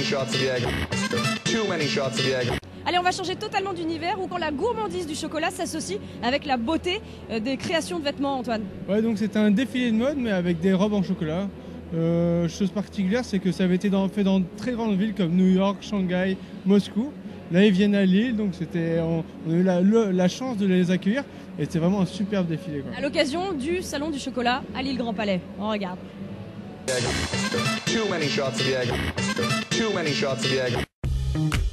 many shots of Jaeger. Too many shots of Jaeger. Allez, on va changer totalement d'univers où quand la gourmandise du chocolat s'associe avec la beauté euh, des créations de vêtements, Antoine. Ouais, donc c'était un défilé de mode, mais avec des robes en chocolat. Euh, chose particulière, c'est que ça avait été dans- fait dans de très grandes villes comme New York, Shanghai, Moscou. Là, ils viennent à Lille, donc c'était, on, on a eu la, le- la chance de les accueillir. Et c'était vraiment un superbe défilé. quoi. À l'occasion du Salon du chocolat à l'île Grand Palais. On regarde. Jaeger. Too many shots of the egg. Too many shots of Jaeger. Don't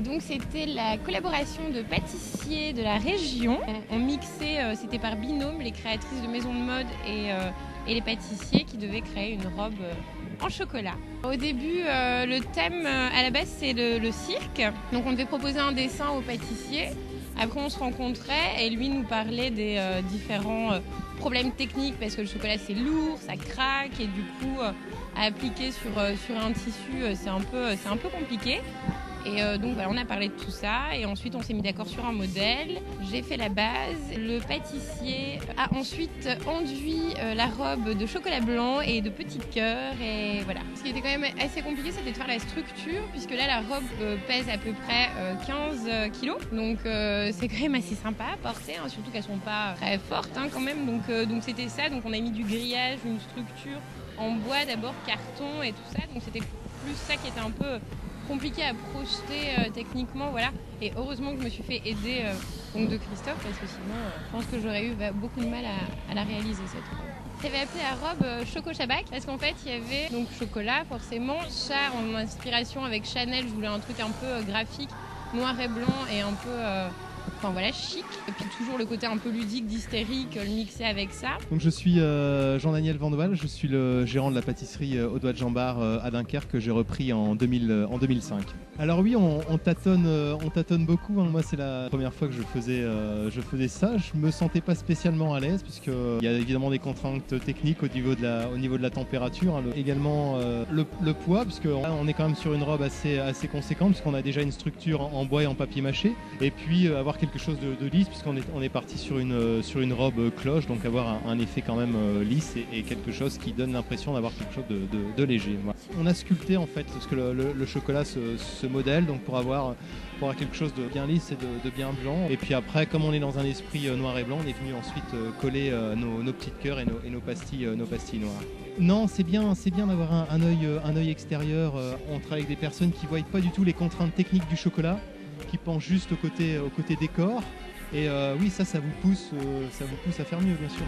donc c'était la collaboration de pâtissiers de la région. On, mixait, euh, c'était par binôme, les créatrices de maisons de mode et, euh, les pâtissiers qui devaient créer une robe euh, en chocolat. Au début, euh, le thème euh, à la base c'est le, cirque. Donc on devait proposer un dessin au pâtissier. Après on se rencontrait et lui nous parlait des euh, différents euh, problèmes techniques parce que le chocolat c'est lourd, ça craque et du coup euh, à appliquer sur, euh, sur un tissu euh, c'est un, un peu compliqué. Et euh, donc voilà, on a parlé de tout ça et ensuite on s'est mis d'accord sur un modèle. J'ai fait la base. Le pâtissier a ensuite enduit euh, la robe de chocolat blanc et de petits cœurs et voilà. Ce qui était quand même assez compliqué, c'était de faire la structure puisque là la robe euh, pèse à peu près euh, 15 kilos. Donc c'est quand même assez sympa à porter, hein, surtout qu'elles sont pas très fortes hein, quand même. Donc donc c'était ça. Donc on a mis du grillage, une structure en bois d'abord, carton et tout ça. Donc c'était plus ça qui était un peu compliqué à projeter euh, techniquement, voilà. Et heureusement que je me suis fait aider euh, donc de Christophe parce que sinon, euh, je pense que j'aurais eu bah, beaucoup de mal à, la réaliser cette robe. J'avais appelé la robe Choco Chabac parce qu'en fait il y avait donc chocolat forcément, chat en inspiration avec Chanel, je voulais un truc un peu graphique, noir et blanc et un peu enfin voilà chic. Et puis toujours le côté un peu ludique d'hystérique, euh, le mixer avec ça. Donc je suis euh, Jean-Daniel Vandewaal, je suis le gérant de la pâtisserie euh, au doigt de Jambard à Dunkerque que j'ai repris en, 2000, en 2005. Alors oui, on, on tâtonne, euh, on tâtonne beaucoup. hein. Moi, c'est la première fois que je faisais, euh, je faisais ça. Je me sentais pas spécialement à l'aise puisque il y a évidemment des contraintes techniques au niveau de la, température, hein. Le- également euh, le, poids puisque on est quand même sur une robe assez, conséquente puisqu'on a déjà une structure en, bois et en papier mâché. Et puis euh, avoir quelque chose de, lisse puisqu'on est, on est parti sur une, euh, robe euh, cloche, donc avoir un, effet quand même euh, lisse et, quelque chose qui donne l'impression d'avoir quelque chose de, léger. On a sculpté en fait parce que le, chocolat se modèle, donc pour avoir, pour avoir quelque chose de bien lisse et de, bien blanc. Et puis après, comme on est dans un esprit euh, noir et blanc, on est venu ensuite euh, coller euh, nos, nos petites cœurs et nos, et nos pastilles, nos pastilles noires. Non, c'est bien, c'est bien d'avoir un, un œil, un œil extérieur. on travaille avec des personnes qui voient pas du tout les contraintes techniques du chocolat, qui pensent juste au côté, au côté décor. Et oui, ça, ça vous pousse, ça vous pousse à faire mieux, bien sûr.